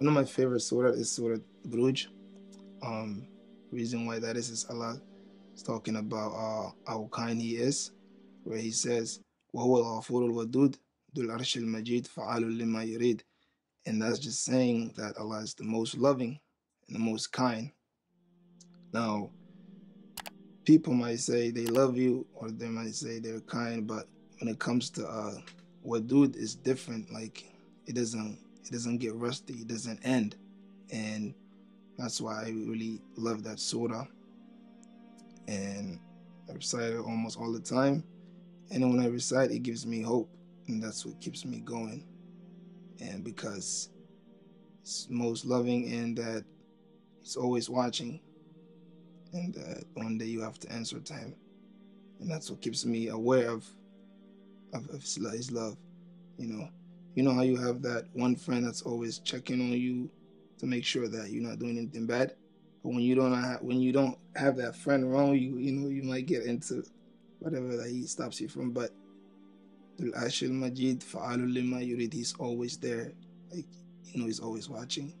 one of my favorite surah is Surah Buruj. Um, reason why that is is Allah is talking about uh, how kind He is, where He says, وَهُوَ الْغَفُورُ الْوَدُودُ ذُو الْعَرْشِ الْمَجِيدُ فَعَالٌ لِمَا يُرِيدُ And that's just saying that Allah is the most loving and the most kind. Now, people might say they love you or they might say they're kind, but when it comes to uh, Wadud is different. Like it doesn't it doesn't get rusty. It doesn't end, and that's why I really love that surah. And I recite it almost all the time. And when I recite, it gives me hope, and that's what keeps me going. And because it's most loving, and that it's always watching, and that one day you have to answer to Him, and that's what keeps me aware of of, of His love. You know, you know how you have that one friend that's always checking on you to make sure that you're not doing anything bad. But when you don't have, when you don't have that friend around you, you know you might get into whatever that he stops you from. But Al Ashil Majid Fa'alul Lima Yurid, he's always there. Like you know, he's always watching.